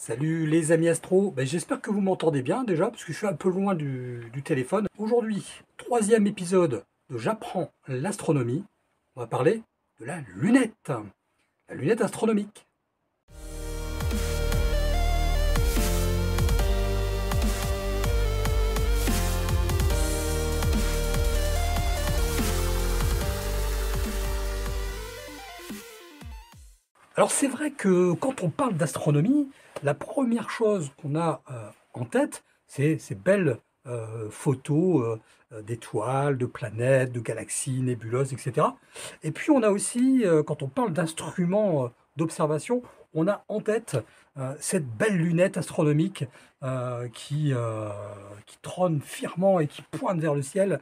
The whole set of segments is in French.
Salut les amis astro, ben, j'espère que vous m'entendez bien déjà parce que je suis un peu loin du, du téléphone. Aujourd'hui, troisième épisode de J'apprends l'astronomie. On va parler de la lunette, la lunette astronomique. Alors c'est vrai que quand on parle d'astronomie, la première chose qu'on a euh, en tête, c'est ces belles euh, photos euh, d'étoiles, de planètes, de galaxies, nébuleuses, etc. Et puis on a aussi, quand on parle d'instruments d'observation, on a en tête cette belle lunette astronomique qui, qui trône fièrement et qui pointe vers le ciel.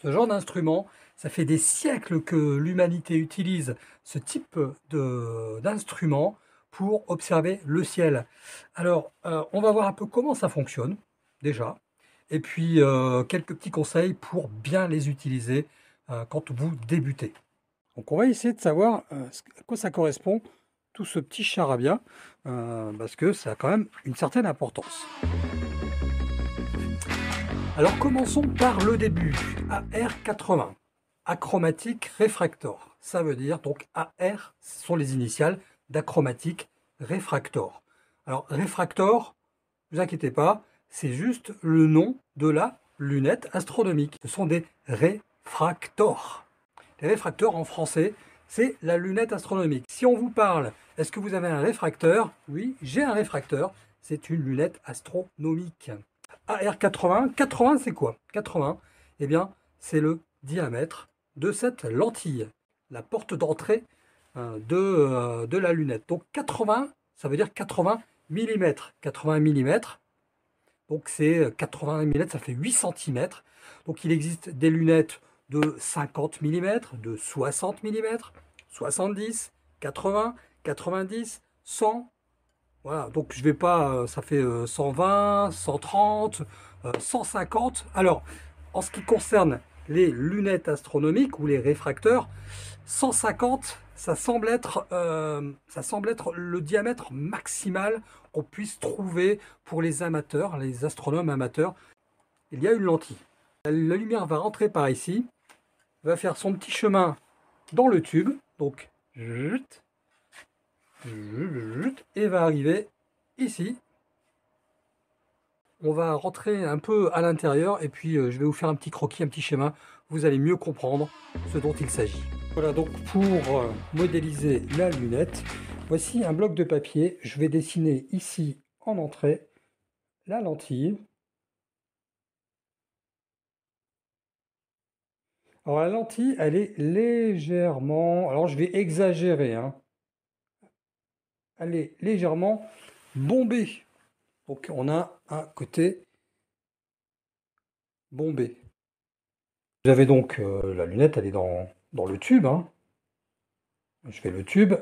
Ce genre d'instrument, ça fait des siècles que l'humanité utilise ce type d'instrument pour observer le ciel. Alors, euh, on va voir un peu comment ça fonctionne, déjà, et puis euh, quelques petits conseils pour bien les utiliser euh, quand vous débutez. Donc, on va essayer de savoir à quoi ça correspond, tout ce petit charabia, parce que ça a quand même une certaine importance. Alors, commençons par le début, AR80 achromatique réfractor. Ça veut dire donc AR, ce sont les initiales d'achromatique réfractor. Alors réfractor, ne vous inquiétez pas, c'est juste le nom de la lunette astronomique. Ce sont des réfractors. Les réfracteurs en français, c'est la lunette astronomique. Si on vous parle, est-ce que vous avez un réfracteur? Oui, j'ai un réfracteur. C'est une lunette astronomique. AR80, 80 c'est quoi? 80, eh bien c'est le diamètre de cette lentille, la porte d'entrée de, euh, de la lunette. Donc 80, ça veut dire 80 mm. 80 mm, donc c'est 80 mm, ça fait 8 cm. Donc il existe des lunettes de 50 mm, de 60 mm, 70, 80, 90, 100. Voilà, donc je vais pas, euh, ça fait 120, 130, 150. Alors, en ce qui concerne les lunettes astronomiques ou les réfracteurs, 150, ça semble être, euh, ça semble être le diamètre maximal qu'on puisse trouver pour les amateurs, les astronomes amateurs. Il y a une lentille. La lumière va rentrer par ici, va faire son petit chemin dans le tube, donc et va arriver ici on va rentrer un peu à l'intérieur et puis euh, je vais vous faire un petit croquis, un petit schéma. Vous allez mieux comprendre ce dont il s'agit. Voilà donc pour euh, modéliser la lunette, voici un bloc de papier. Je vais dessiner ici en entrée la lentille. Alors la lentille, elle est légèrement, alors je vais exagérer, hein. elle est légèrement bombée donc on a un côté bombé. Vous avez donc euh, la lunette, elle est dans, dans le tube. Hein. Je fais le tube.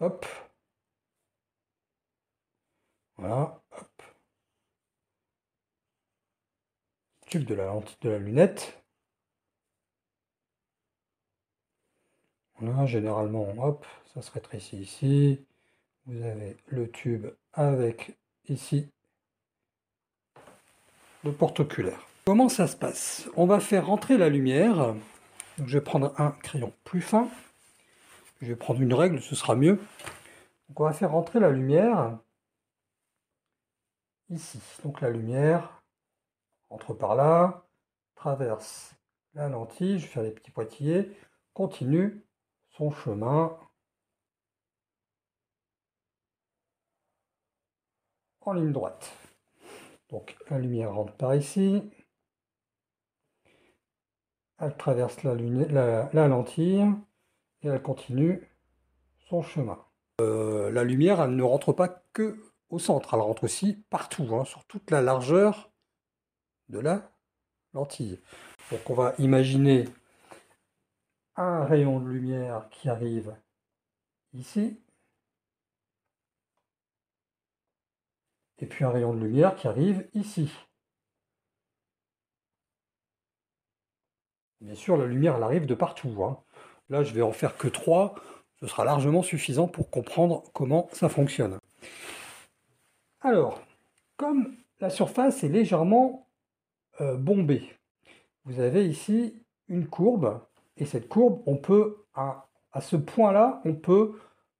Hop. Voilà. Hop. Tube de la lentille de la lunette. Voilà, généralement, hop, ça se rétrécit ici. Vous avez le tube avec ici le porte-oculaire. Comment ça se passe? On va faire rentrer la lumière. Je vais prendre un crayon plus fin. Je vais prendre une règle, ce sera mieux. Donc, on va faire rentrer la lumière ici. Donc la lumière entre par là, traverse la lentille, je vais faire des petits pointillés, continue son chemin en ligne droite. Donc la lumière rentre par ici. Elle traverse la, lentille et elle continue son chemin. Euh, la lumière, elle ne rentre pas que au centre, elle rentre aussi partout, hein, sur toute la largeur de la lentille. Donc on va imaginer un rayon de lumière qui arrive ici, et puis un rayon de lumière qui arrive ici. Bien sûr, la lumière, elle arrive de partout. Hein. Là, je vais en faire que trois. Ce sera largement suffisant pour comprendre comment ça fonctionne. Alors, comme la surface est légèrement euh, bombée, vous avez ici une courbe, et cette courbe, on peut, à, ce point-là, on peut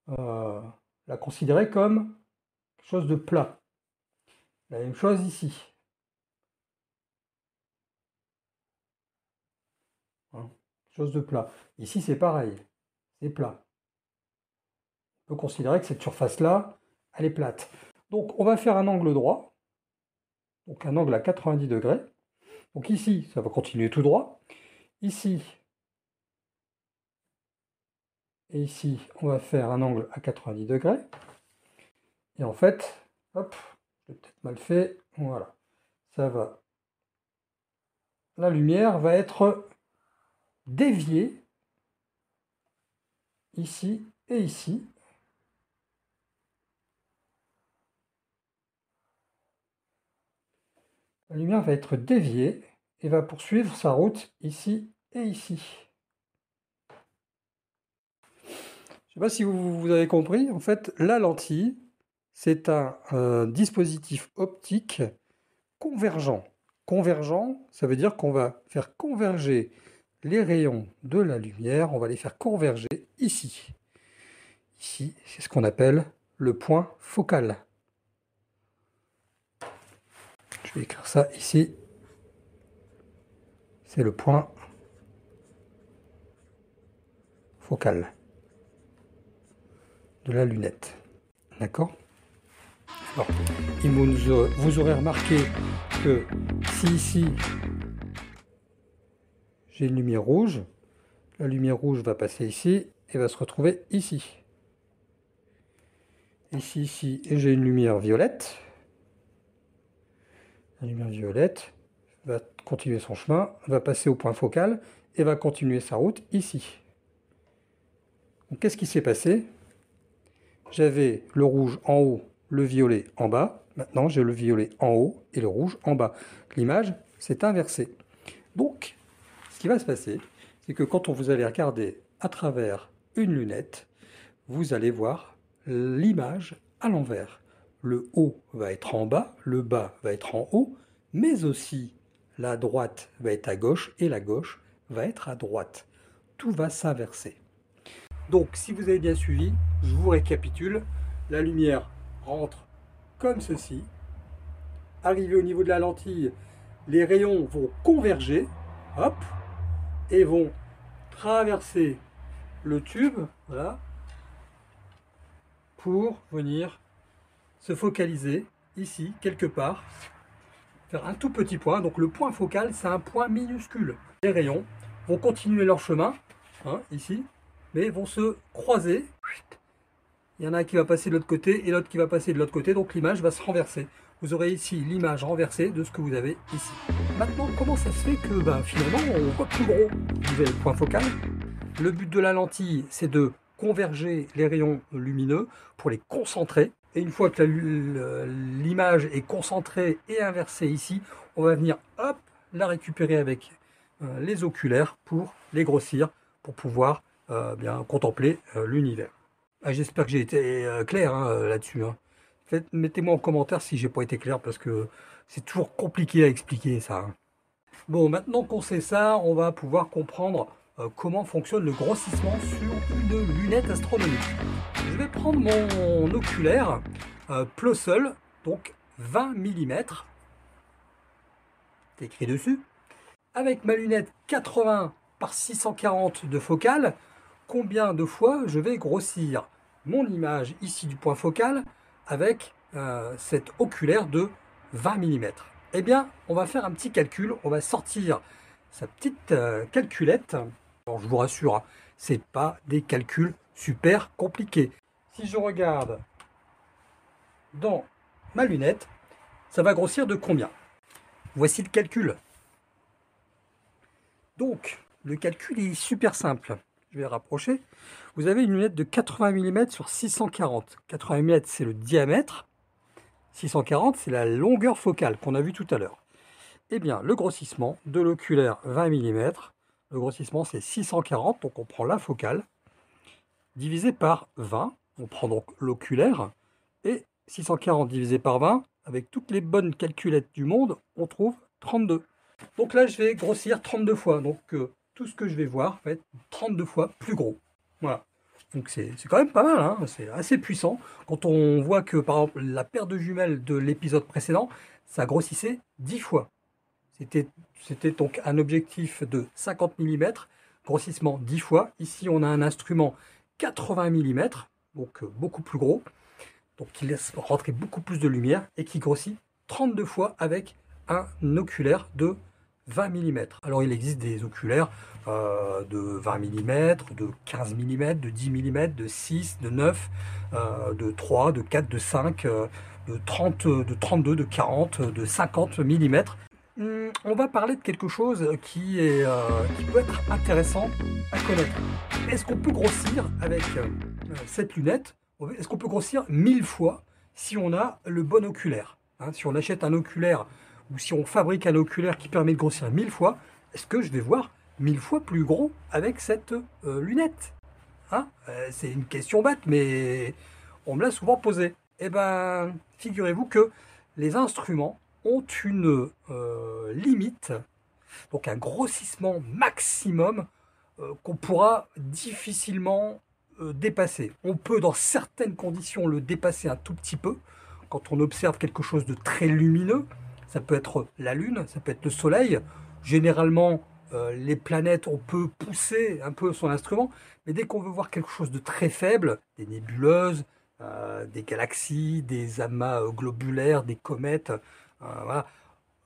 euh, la considérer comme quelque chose de plat. La même chose ici. Hein, chose de plat. Ici, c'est pareil. C'est plat. On peut considérer que cette surface-là, elle est plate. Donc, on va faire un angle droit. Donc, un angle à 90 degrés. Donc ici, ça va continuer tout droit. Ici, et ici, on va faire un angle à 90 degrés. Et en fait, hop, j'ai peut-être mal fait, voilà, ça va. La lumière va être déviée ici et ici. La lumière va être déviée et va poursuivre sa route ici et ici. Je ne sais pas si vous, avez compris, en fait, la lentille, c'est un, un dispositif optique convergent. Convergent, ça veut dire qu'on va faire converger les rayons de la lumière, on va les faire converger ici. Ici, c'est ce qu'on appelle le point focal. Je vais écrire ça ici. C'est le point focal de la lunette. D'accord? Alors, vous aurez remarqué que si ici j'ai une lumière rouge, la lumière rouge va passer ici et va se retrouver ici. Ici, ici, et j'ai une lumière violette. La lumière violette va continuer son chemin, va passer au point focal et va continuer sa route ici. Qu'est-ce qui s'est passé? J'avais le rouge en haut, le violet en bas. Maintenant, j'ai le violet en haut et le rouge en bas. L'image s'est inversée. Donc, ce qui va se passer, c'est que quand vous allez regarder à travers une lunette, vous allez voir l'image à l'envers. Le haut va être en bas, le bas va être en haut, mais aussi la droite va être à gauche et la gauche va être à droite. Tout va s'inverser. Donc, si vous avez bien suivi, je vous récapitule. La lumière rentre comme ceci. Arrivé au niveau de la lentille, les rayons vont converger, hop, et vont traverser le tube, pour venir se focaliser ici, quelque part, faire un tout petit point. Donc le point focal, c'est un point minuscule. Les rayons vont continuer leur chemin, hein, ici, mais vont se croiser. Il y en a un qui va passer de l'autre côté et l'autre qui va passer de l'autre côté, donc l'image va se renverser. Vous aurez ici l'image renversée de ce que vous avez ici. Maintenant, comment ça se fait que ben, finalement on voit plus gros? Vous avez le point focal. Le but de la lentille, c'est de converger les rayons lumineux pour les concentrer. Et une fois que l'image est concentrée et inversée ici, on va venir la récupérer avec euh, les oculaires pour les grossir, pour pouvoir euh, bien contempler euh, l'univers. Ah, j'espère que j'ai été clair hein, là-dessus. Hein. Mettez-moi en commentaire si j'ai pas été clair parce que c'est toujours compliqué à expliquer ça. Hein. Bon, maintenant qu'on sait ça, on va pouvoir comprendre euh, comment fonctionne le grossissement sur une lunette astronomique. Je vais prendre mon oculaire euh, donc 20 mm, c'est écrit dessus, avec ma lunette 80 par 640 de focale, combien de fois je vais grossir? Mon image ici du point focal avec euh, cet oculaire de 20 mm. Eh bien, on va faire un petit calcul, on va sortir sa petite euh, calculette je vous rassure, hein, ce n'est pas des calculs super compliqués. Si je regarde dans ma lunette, ça va grossir de combien? Voici le calcul. Donc, le calcul est super simple. Je vais rapprocher. Vous avez une lunette de 80 mm sur 640. 80 mm, c'est le diamètre. 640, c'est la longueur focale qu'on a vu tout à l'heure. Eh bien, le grossissement de l'oculaire 20 mm, le grossissement, c'est 640, donc on prend la focale, divisé par 20, on prend donc l'oculaire, et 640 divisé par 20, avec toutes les bonnes calculettes du monde, on trouve 32. Donc là, je vais grossir 32 fois. Donc euh, tout ce que je vais voir va être 32 fois plus gros. Voilà. Donc c'est quand même pas mal, hein. c'est assez puissant. Quand on voit que par exemple la paire de jumelles de l'épisode précédent, ça grossissait 10 fois. C'était donc un objectif de 50 mm, grossissement 10 fois. Ici on a un instrument 80 mm, donc euh, beaucoup plus gros, donc qui laisse rentrer beaucoup plus de lumière et qui grossit 32 fois avec un oculaire de 20 mm. Alors il existe des oculaires euh, de 20 mm, de 15 mm, de 10 mm, de 6, de 9, euh, de 3, de 4, de 5, euh, de 30, de 32, de 40, de 50 mm. On va parler de quelque chose qui, est, qui peut être intéressant à connaître. Est-ce qu'on peut grossir avec cette lunette? Est-ce qu'on peut grossir mille fois si on a le bon oculaire hein, Si on achète un oculaire ou si on fabrique un oculaire qui permet de grossir mille fois, est-ce que je vais voir mille fois plus gros avec cette euh, lunette? Hein? Euh, C'est une question bête, mais on me l'a souvent posée. Eh bien, figurez-vous que les instruments ont une euh, limite, donc un grossissement maximum qu'on pourra difficilement dépasser. On peut dans certaines conditions le dépasser un tout petit peu, quand on observe quelque chose de très lumineux, ça peut être la Lune, ça peut être le Soleil. Généralement, euh, les planètes, on peut pousser un peu son instrument, mais dès qu'on veut voir quelque chose de très faible, des nébuleuses, euh, des galaxies, des amas euh, globulaires, des comètes,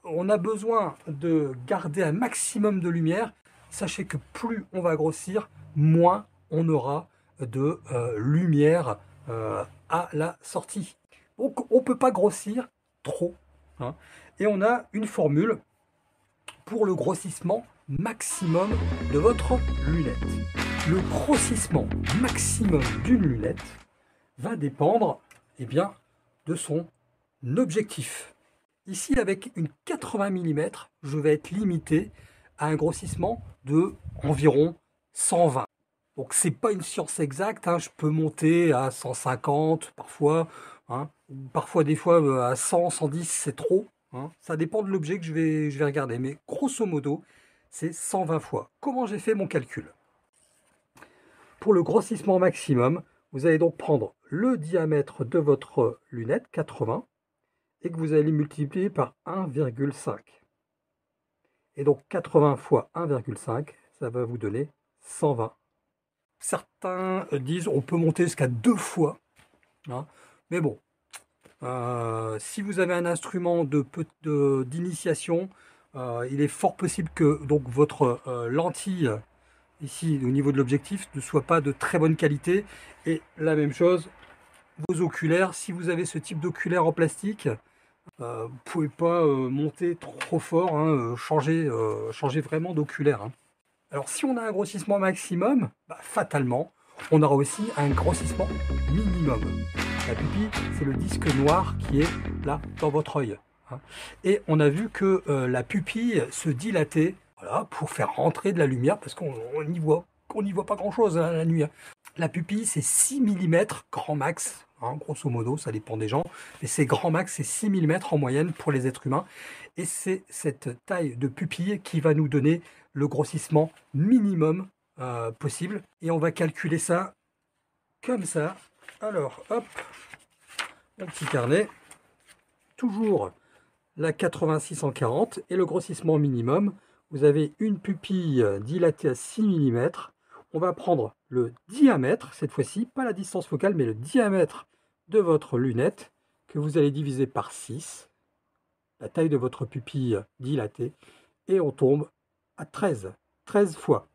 on a besoin de garder un maximum de lumière. Sachez que plus on va grossir, moins on aura de lumière à la sortie. Donc on ne peut pas grossir trop. Hein. Et on a une formule pour le grossissement maximum de votre lunette. Le grossissement maximum d'une lunette va dépendre eh bien, de son objectif. Ici, avec une 80 mm, je vais être limité à un grossissement de environ 120. Donc c'est pas une science exacte, hein. je peux monter à 150 parfois, hein. parfois des fois euh, à 100, 110 c'est trop. Hein. Ça dépend de l'objet que je vais, regarder. Mais grosso modo, c'est 120 fois. Comment j'ai fait mon calcul? Pour le grossissement maximum, vous allez donc prendre le diamètre de votre lunette, 80, et que vous allez multiplier par 1,5. Et donc 80 fois 1,5, ça va vous donner 120. Certains disent on peut monter jusqu'à deux fois. Hein. mais bon, euh, si vous avez un instrument d'initiation, euh, il est fort possible que donc votre euh, lentille ici au niveau de l'objectif ne soit pas de très bonne qualité. Et la même chose, vos oculaires, si vous avez ce type d'oculaire en plastique, vous ne pouvez pas monter trop fort, hein, changer, vraiment d'oculaire. Hein. Alors si on a un grossissement maximum, bah, fatalement, on aura aussi un grossissement minimum. La pupille, c'est le disque noir qui est là dans votre œil. Hein. Et on a vu que euh, la pupille se dilatait voilà, pour faire rentrer de la lumière parce qu'on n'y voit, voit pas grand-chose hein, la nuit. Hein. La pupille, c'est 6 mm grand max, grosso modo, ça dépend des gens, mais c'est grand max, c'est 6 mm en moyenne pour les êtres humains. Et c'est cette taille de pupille qui va nous donner le grossissement minimum euh, possible. Et on va calculer ça comme ça. Alors, hop, mon petit carnet. Toujours la 8640 et le grossissement minimum. Vous avez une pupille dilatée à 6 mm. On va prendre le diamètre, cette fois-ci, pas la distance focale, mais le diamètre de votre lunette que vous allez diviser par 6, la taille de votre pupille dilatée, et on tombe à 13, 13 fois.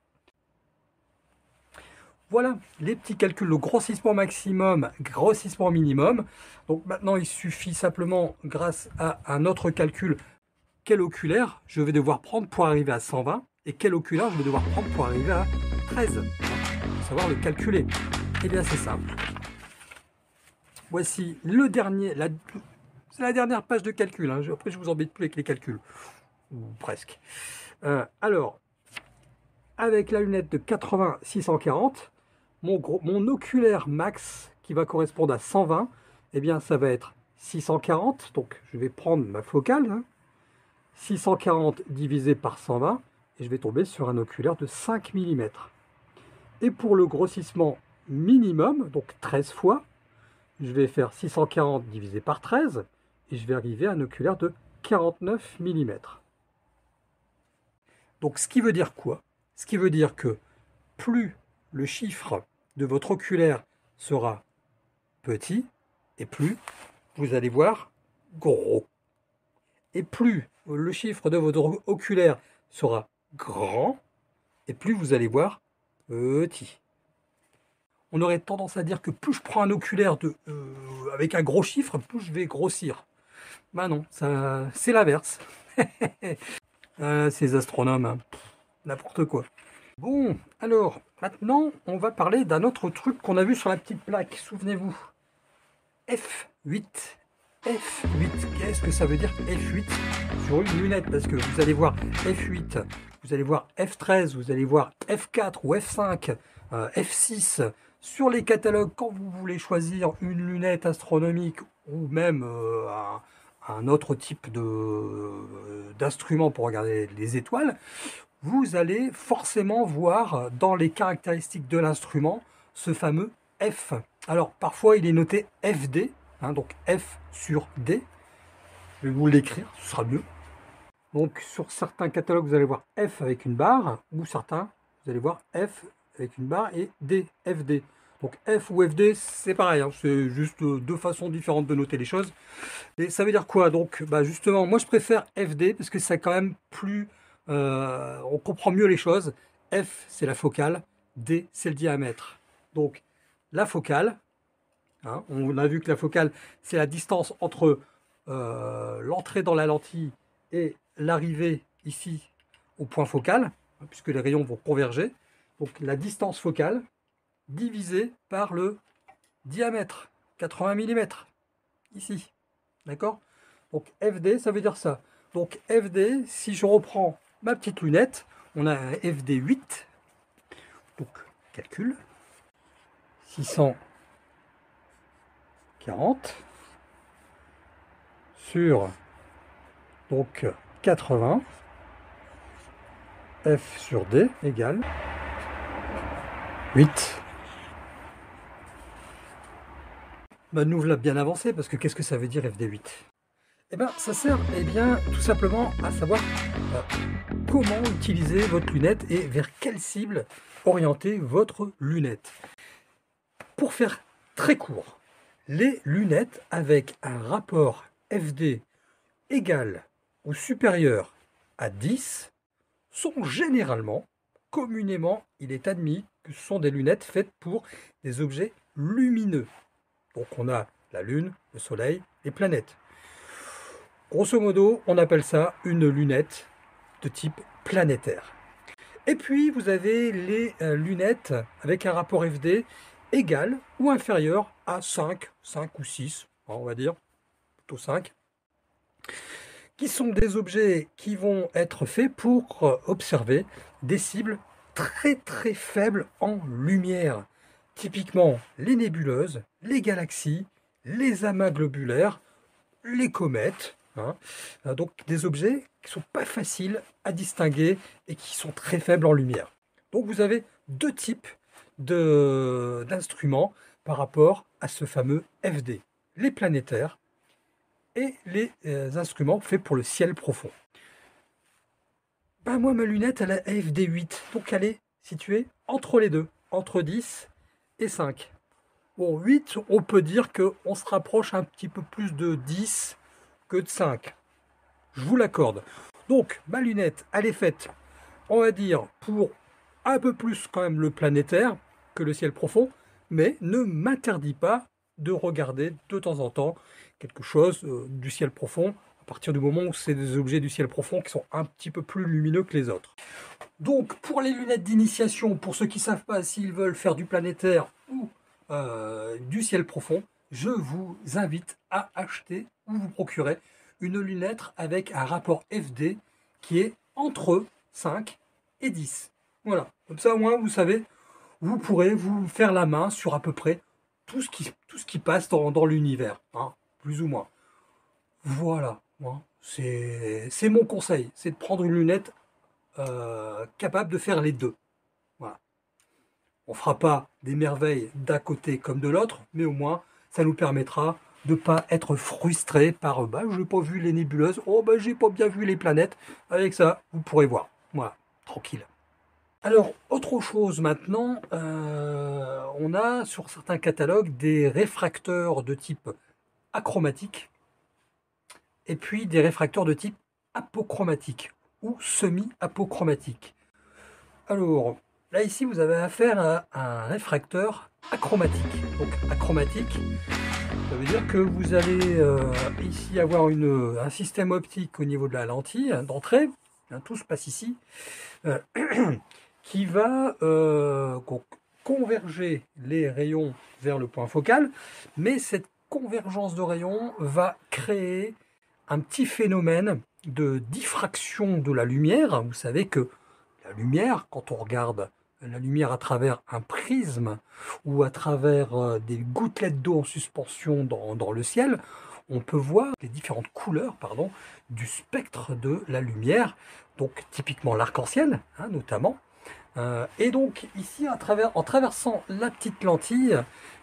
Voilà les petits calculs, le grossissement maximum, grossissement minimum. Donc maintenant, il suffit simplement, grâce à un autre calcul, quel oculaire je vais devoir prendre pour arriver à 120 et quel oculaire je vais devoir prendre pour arriver à 13. Pour savoir le calculer. Eh bien, c'est simple. Voici le dernier, c'est la dernière page de calcul. Hein. Après, je vous embête plus avec les calculs. Ou presque. Euh, alors, avec la lunette de 80-640, mon, oculaire max qui va correspondre à 120, eh bien ça va être 640, donc je vais prendre ma focale, 640 hein. divisé par 120, et je vais tomber sur un oculaire de 5 mm. Et pour le grossissement minimum, donc 13 fois, je vais faire 640 divisé par 13, et je vais arriver à un oculaire de 49 mm. Donc ce qui veut dire quoi? Ce qui veut dire que plus le chiffre de votre oculaire sera petit, et plus vous allez voir gros. Et plus le chiffre de votre oculaire sera grand, et plus vous allez voir petit. On aurait tendance à dire que plus je prends un oculaire de, euh, avec un gros chiffre, plus je vais grossir. Bah non, ça, c'est l'inverse. Ah, ces astronomes, hein. n'importe quoi. Bon, alors, maintenant, on va parler d'un autre truc qu'on a vu sur la petite plaque, souvenez-vous. F8. F8, qu'est-ce que ça veut dire F8 sur une lunette Parce que vous allez voir F8, vous allez voir F13, vous allez voir F4 ou F5, euh, F6. Sur les catalogues, quand vous voulez choisir une lunette astronomique ou même euh, un, autre type d'instrument pour regarder les étoiles, vous allez forcément voir dans les caractéristiques de l'instrument ce fameux F. Alors parfois il est noté FD, hein, donc F sur D. Je vais vous l'écrire, ce sera mieux. Donc sur certains catalogues, vous allez voir F avec une barre, ou certains, vous allez voir F avec une barre et D, FD. Donc F ou FD, c'est pareil, hein, c'est juste deux façons différentes de noter les choses. Et ça veut dire quoi? Donc bah justement, moi je préfère FD parce que c'est quand même plus... Euh, on comprend mieux les choses. F, c'est la focale, D, c'est le diamètre. Donc la focale. Hein, on a vu que la focale, c'est la distance entre euh, l'entrée dans la lentille et l'arrivée ici au point focal, hein, puisque les rayons vont converger. Donc la distance focale divisée par le diamètre, 80 mm, ici. D'accord? Donc FD, ça veut dire ça. Donc FD, si je reprends ma petite lunette, on a un FD 8. Donc calcul. 640 sur donc 80 F sur D égale 8. Bah, nous voilà bien avancé parce que qu'est-ce que ça veut dire FD8 Eh bien ça sert eh bien, tout simplement à savoir euh, comment utiliser votre lunette et vers quelle cible orienter votre lunette. Pour faire très court, les lunettes avec un rapport FD égal ou supérieur à 10 sont généralement, communément, il est admis que ce sont des lunettes faites pour des objets lumineux. Donc on a la Lune, le Soleil, les planètes. Grosso modo, on appelle ça une lunette de type planétaire. Et puis vous avez les euh, lunettes avec un rapport FD égal ou inférieur à 5, 5 ou 6, on va dire, plutôt 5, qui sont des objets qui vont être faits pour euh, observer des cibles très très faibles en lumière. Typiquement les nébuleuses, les galaxies, les amas globulaires, les comètes. Hein. Euh, donc des objets qui sont pas faciles à distinguer et qui sont très faibles en lumière. Donc vous avez deux types d'instruments par rapport à ce fameux FD. Les planétaires et les euh, instruments faits pour le ciel profond. Ben moi, ma lunette, elle a FD8, donc elle est située entre les deux, entre 10 et 5. Bon, 8, on peut dire qu'on se rapproche un petit peu plus de 10 que de 5. Je vous l'accorde. Donc, ma lunette, elle est faite, on va dire, pour un peu plus quand même le planétaire, que le ciel profond, mais ne m'interdit pas de regarder de temps en temps quelque chose euh, du ciel profond, à partir du moment où c'est des objets du ciel profond qui sont un petit peu plus lumineux que les autres. Donc pour les lunettes d'initiation, pour ceux qui ne savent pas s'ils veulent faire du planétaire ou euh, du ciel profond, je vous invite à acheter ou vous procurer une lunette avec un rapport FD qui est entre 5 et 10. Voilà, comme ça au moins vous savez vous pourrez vous faire la main sur à peu près tout ce qui, passe dans, l'univers. Hein. plus ou moins. Voilà, c'est mon conseil, c'est de prendre une lunette euh, capable de faire les deux. Voilà. On ne fera pas des merveilles d'un côté comme de l'autre, mais au moins ça nous permettra de ne pas être frustré par bah, je n'ai pas vu les nébuleuses, oh bah j'ai pas bien vu les planètes. Avec ça, vous pourrez voir. Voilà, tranquille. Alors, autre chose maintenant, euh, on a sur certains catalogues des réfracteurs de type achromatique et puis des réfracteurs de type apochromatique ou semi-apochromatique. Alors, là ici, vous avez affaire à un réfracteur achromatique. Donc, achromatique, ça veut dire que vous allez euh, ici avoir un système optique au niveau de la lentille d'entrée, hein, tout se passe ici, euh, qui va euh, converger les rayons vers le point focal, mais cette convergence de rayons va créer un petit phénomène de diffraction de la lumière. Vous savez que la lumière, quand on regarde la lumière à travers un prisme ou à travers euh, des gouttelettes d'eau en suspension dans, le ciel, on peut voir les différentes couleurs du spectre de la lumière, donc typiquement l'arc-en-ciel hein, notamment. Euh, et donc ici, en traversant la petite lentille,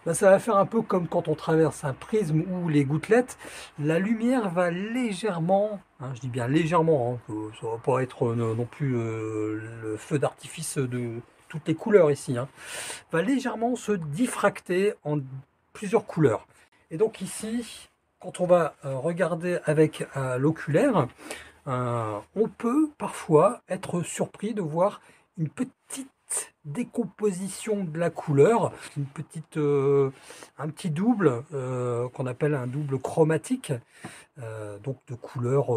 ben, ça va faire un peu comme quand on traverse un prisme ou les gouttelettes, la lumière va légèrement, hein, je dis bien légèrement, hein, ça va pas être euh, non plus le feu d'artifice de, toutes les couleurs ici, hein, va légèrement se diffracter en plusieurs couleurs. Et donc ici, quand on va euh, regarder avec euh, l'oculaire, euh, on peut parfois être surpris de voir une petite décomposition de la couleur, une petite, un petit double qu'on appelle un double chromatique, donc de couleur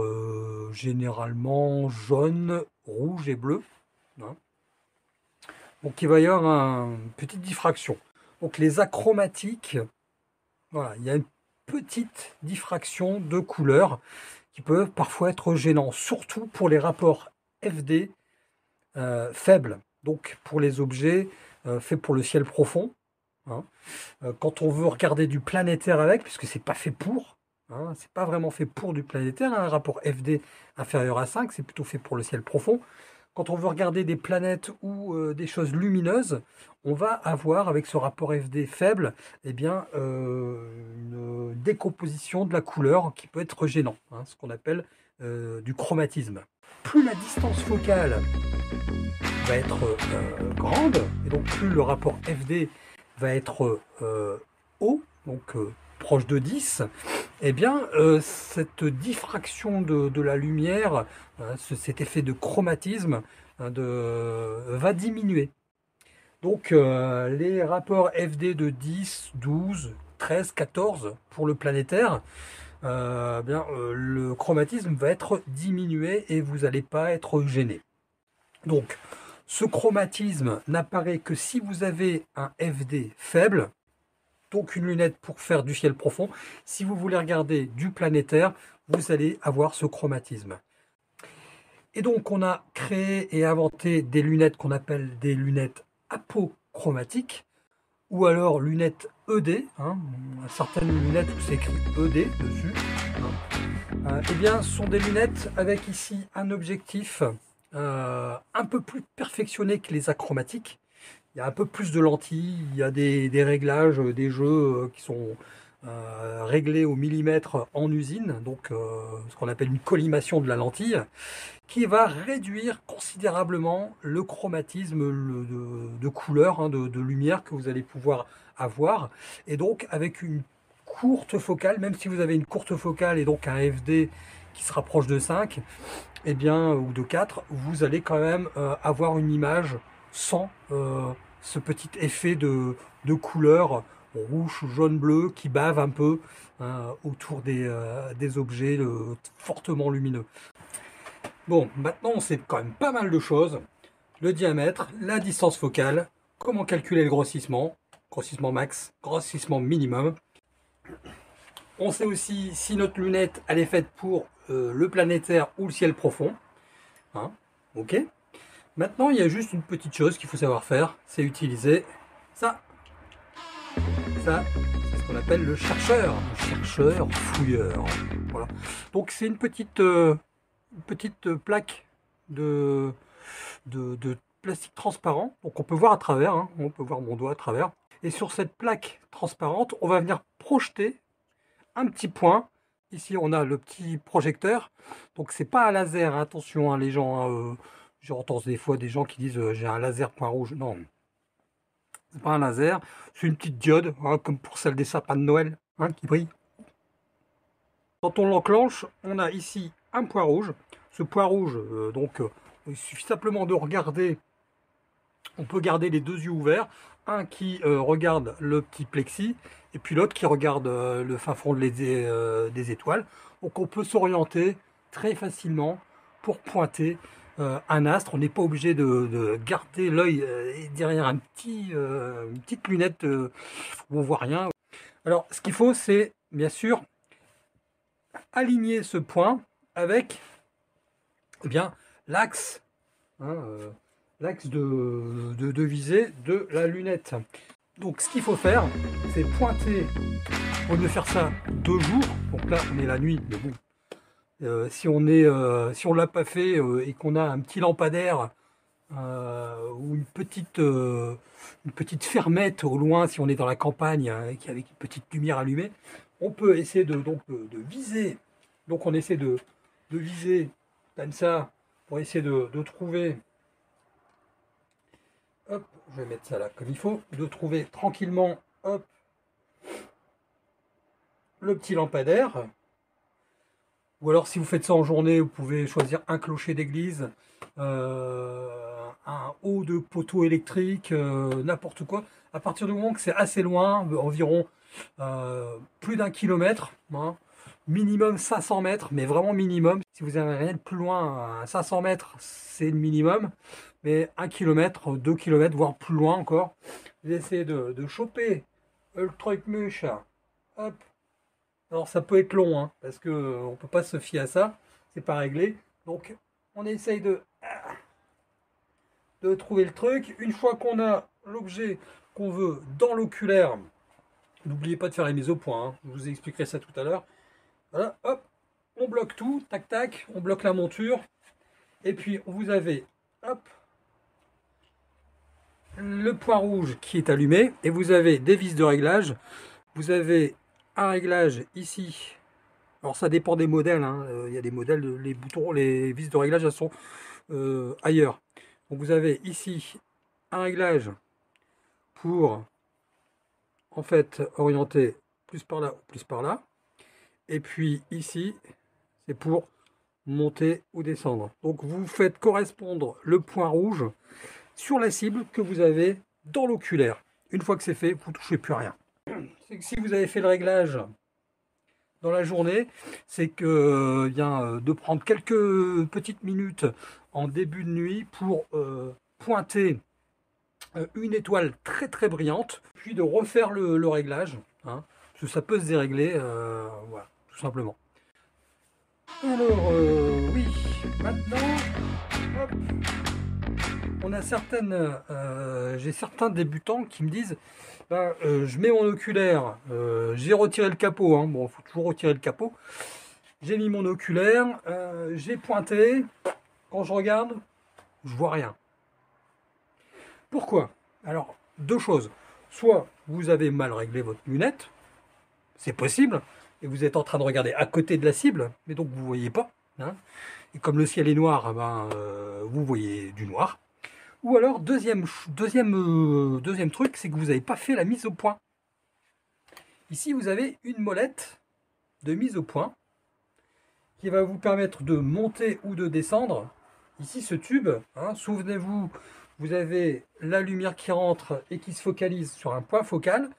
généralement jaune, rouge et bleu. Hein. Donc il va y avoir une petite diffraction. Donc les achromatiques, il y a une petite diffraction de couleur qui peut parfois être gênant, surtout pour les rapports FD euh, faibles. Donc pour les objets euh, faits pour le ciel profond. Hein. Euh, quand on veut regarder du planétaire avec, puisque c'est pas fait pour, hein, c'est pas vraiment fait pour du planétaire, un rapport FD inférieur à 5, c'est plutôt fait pour le ciel profond quand on veut regarder des planètes ou euh, des choses lumineuses, on va avoir avec ce rapport FD faible, eh bien, euh, une décomposition de la couleur qui peut être gênant, hein, ce qu'on appelle euh, du chromatisme. Plus la distance focale va être grande, et donc plus le rapport FD va être haut, donc proche de 10, eh bien, euh, cette diffraction de, la lumière, hein, cet effet de chromatisme, hein, va diminuer. Donc, euh, les rapports FD de 10, 12, 13, 14 pour le planétaire, euh, bien, le chromatisme va être diminué et vous n'allez pas être gêné. Donc, ce chromatisme n'apparaît que si vous avez un FD faible, donc une lunette pour faire du ciel profond. Si vous voulez regarder du planétaire, vous allez avoir ce chromatisme. Et donc on a créé et inventé des lunettes qu'on appelle des lunettes apochromatiques ou alors lunettes ED, hein, certaines lunettes où c'est écrit ED dessus. Euh, eh bien, sont des lunettes avec ici un objectif euh, un peu plus perfectionné que les achromatiques il y a un peu plus de lentilles, il y a des, réglages, euh, des jeux euh, qui sont euh, réglés au millimètre en usine, donc ce qu'on appelle une collimation de la lentille, qui va réduire considérablement le chromatisme de, couleur, hein, de, lumière que vous allez pouvoir avoir. Et donc avec une courte focale, même si vous avez une courte focale et donc un FD qui se rapproche de 5, eh bien, ou de 4, vous allez quand même avoir une image sans ce petit effet de, de couleur rouge, jaune, bleu qui bave un peu hein, autour des, euh, objets fortement lumineux. Bon, maintenant on sait quand même pas mal de choses. Le diamètre, la distance focale, comment calculer le grossissement, grossissement max, grossissement minimum. On sait aussi si notre lunette elle est faite pour euh, le planétaire ou le ciel profond. Hein, ok Maintenant, il y a juste une petite chose qu'il faut savoir faire, c'est utiliser ça. Ça, c'est ce qu'on appelle le chercheur, chercheur fouilleur. Voilà. Donc c'est une petite, euh, petite plaque de, de, de, plastique transparent, donc on peut voir à travers, hein. on peut voir mon doigt à travers. Et sur cette plaque transparente, on va venir projeter un petit point. Ici, on a le petit projecteur. Donc c'est pas un laser, hein. attention, hein, les gens. Euh, J'entends des fois des gens qui disent euh, j'ai un laser point rouge. Non, c'est pas un laser, c'est une petite diode, hein, comme pour celle des sapins de Noël, hein, qui brille. Quand on l'enclenche, on a ici un point rouge. Ce point rouge, euh, donc, euh, il suffit simplement de regarder. On peut garder les deux yeux ouverts. Un qui regarde le petit plexi et puis l'autre qui regarde le fin fond des étoiles. Donc on peut s'orienter très facilement pour pointer euh, un astre, on n'est pas obligé de, garder l'œil euh, derrière un petit, euh, une petite lunette où on voit rien. Alors, ce qu'il faut, c'est bien sûr aligner ce point avec eh bien l'axe, hein, l'axe de, de, visée de la lunette. Donc, ce qu'il faut faire, c'est pointer. On peut faire ça deux jours. Donc là, on est la nuit, mais bon, si on est, euh, si l'a pas fait euh, et qu'on a un petit lampadaire ou une petite, une petite fermette au loin, si on est dans la campagne avec, une petite lumière allumée, on peut essayer de, donc, de, viser. Donc on essaie de, de, viser comme ça pour essayer de, de trouver. Hop, je vais mettre ça là comme il faut. De trouver tranquillement, hop, le petit lampadaire. Ou alors si vous faites ça en journée, vous pouvez choisir un clocher d'église, euh, un haut de poteau électrique, euh, n'importe quoi. À partir du moment que c'est assez loin, environ euh, plus d'un kilomètre, hein, minimum 500 mètres, mais vraiment minimum. Si vous avez rien de plus loin, 500 mètres, c'est le minimum. Mais un kilomètre, deux kilomètres, voire plus loin encore, vous essayez de, de choper le truc mûche, hop, alors ça peut être long, hein, parce qu'on euh, ne peut pas se fier à ça, c'est pas réglé. Donc on essaye de, trouver le truc. Une fois qu'on a l'objet qu'on veut dans l'oculaire, n'oubliez pas de faire les mises au point, hein. je vous expliquerai ça tout à l'heure. Voilà, hop, on bloque tout, tac tac, on bloque la monture. Et puis vous avez, hop, le point rouge qui est allumé, et vous avez des vis de réglage. Vous avez un réglage ici. Alors ça dépend des modèles. Hein. Euh, il y a des modèles, les boutons, les vis de réglage elles sont euh, ailleurs. Donc vous avez ici un réglage pour en fait orienter plus par là ou plus par là. Et puis ici, c'est pour monter ou descendre. Donc vous faites correspondre le point rouge sur la cible que vous avez dans l'oculaire. Une fois que c'est fait, vous ne touchez plus rien c'est que si vous avez fait le réglage dans la journée, c'est que bien euh, de prendre quelques petites minutes en début de nuit pour euh, pointer euh, une étoile très très brillante, puis de refaire le, réglage, hein, parce que ça peut se dérégler, voilà, tout simplement. Alors oui, maintenant, on a certaines, j'ai certains débutants qui me disent ben, euh, je mets mon oculaire, euh, j'ai retiré le capot, hein. bon, il faut toujours retirer le capot. J'ai mis mon oculaire, euh, j'ai pointé, quand je regarde, je vois rien. Pourquoi? Alors, deux choses. Soit vous avez mal réglé votre lunette, c'est possible, et vous êtes en train de regarder à côté de la cible, mais donc vous ne voyez pas. Hein. et comme le ciel est noir, ben, vous voyez du noir. Ou alors, euh, deuxième truc, c'est que vous n'avez pas fait la mise au point. Ici, vous avez une molette de mise au point qui va vous permettre de monter ou de descendre. Ici, ce tube, hein, souvenez-vous, vous avez la lumière qui rentre et qui se focalise sur un point focal.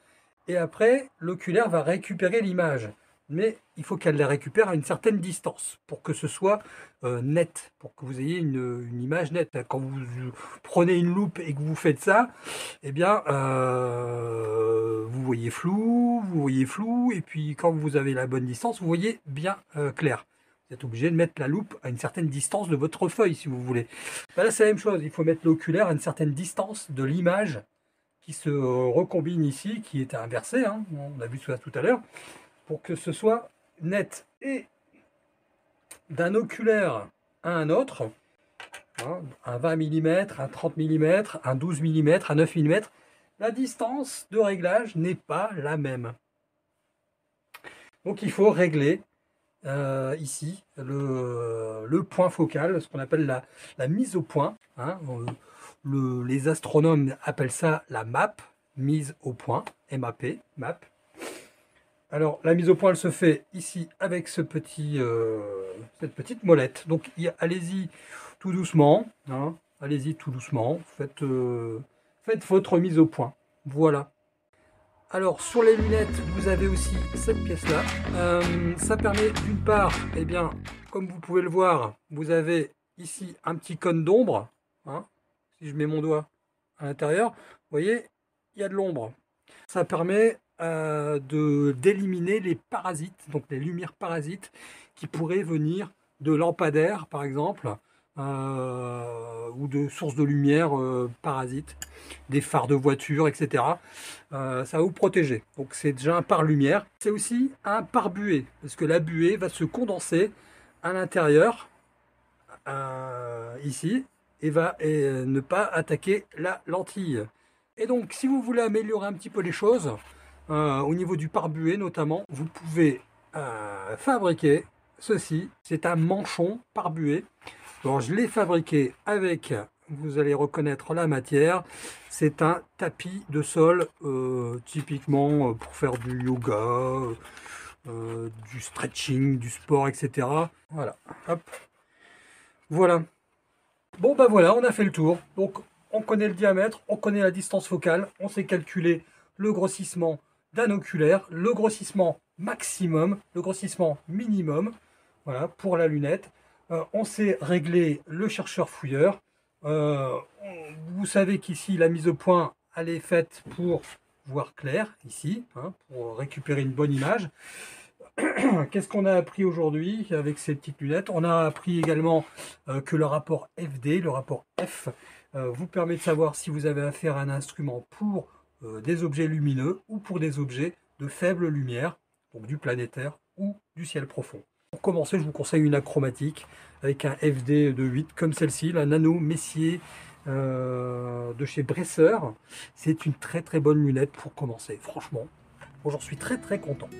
Et après, l'oculaire va récupérer l'image mais il faut qu'elle la récupère à une certaine distance pour que ce soit euh, net, pour que vous ayez une, image nette. Quand vous prenez une loupe et que vous faites ça, eh bien, euh, vous voyez flou, vous voyez flou, et puis quand vous avez la bonne distance, vous voyez bien euh, clair. Vous êtes obligé de mettre la loupe à une certaine distance de votre feuille, si vous voulez. Ben là, c'est la même chose. Il faut mettre l'oculaire à une certaine distance de l'image qui se recombine ici, qui est inversé, hein, on a vu ça tout à l'heure, pour que ce soit net. Et d'un oculaire à un autre, hein, un 20 mm, un 30 mm, un 12 mm, un 9 mm, la distance de réglage n'est pas la même. Donc il faut régler euh, ici le, point focal, ce qu'on appelle la, mise au point. Hein. les astronomes appellent ça la map, mise au point, MAP, map. Alors la mise au point elle se fait ici avec euh, cette petite molette. Donc allez-y tout doucement, hein. allez-y tout doucement, faites, euh, faites votre mise au point. Voilà. Alors sur les lunettes, vous avez aussi cette pièce-là. Euh, ça permet d'une part, eh bien, comme vous pouvez le voir, vous avez ici un petit cône d'ombre. Hein. si je mets mon doigt à l'intérieur, vous voyez, il y a de l'ombre. Ça permet euh, d'éliminer les parasites, donc les lumières parasites qui pourraient venir de lampadaires, par exemple, euh, ou de sources de lumière euh, parasites, des phares de voiture, etc. Ça va vous protéger. Donc c'est déjà un pare-lumière. C'est aussi un pare-buée, parce que la buée va se condenser à l'intérieur, ici, et va et ne pas attaquer la lentille. Et donc si vous voulez améliorer un petit peu les choses, au niveau du pare-buée notamment, vous pouvez fabriquer ceci. C'est un manchon pare-buée je l'ai fabriqué avec, vous allez reconnaître la matière, c'est un tapis de sol euh, typiquement euh, pour faire du yoga, euh, du stretching, du sport, etc. Voilà, hop, voilà. Bon ben voilà, on a fait le tour. Donc on connaît le diamètre, on connaît la distance focale, on sait calculer le grossissement d'un oculaire, le grossissement maximum, le grossissement minimum, voilà, pour la lunette. Euh, on sait régler le chercheur-fouilleur. Euh, vous savez qu'ici, la mise au point, elle est faite pour voir clair, ici, hein, pour récupérer une bonne image. Qu'est-ce qu'on a appris aujourd'hui avec ces petites lunettes? On a appris également euh, que le rapport FD, le rapport F, vous permet de savoir si vous avez affaire à un instrument pour des objets lumineux ou pour des objets de faible lumière, donc du planétaire ou du ciel profond. Pour commencer, je vous conseille une achromatique avec un FD de 8 comme celle-ci, la Nano Messier euh, de chez Bresser. C'est une très très bonne lunette pour commencer, franchement. j'en suis très très content.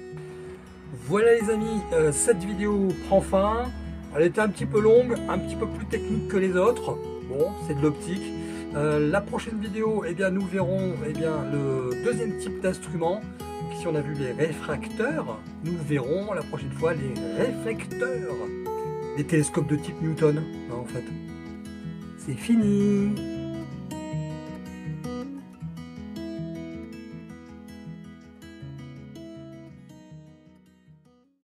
Voilà les amis, euh, cette vidéo prend fin. Elle était un petit peu longue, un petit peu plus technique que les autres. Bon, c'est de l'optique. Euh, la prochaine vidéo, eh nous verrons eh le deuxième type d'instrument si on a vu les réfracteurs, nous verrons la prochaine fois les réflecteurs. Les télescopes de type Newton, fait. C'est fini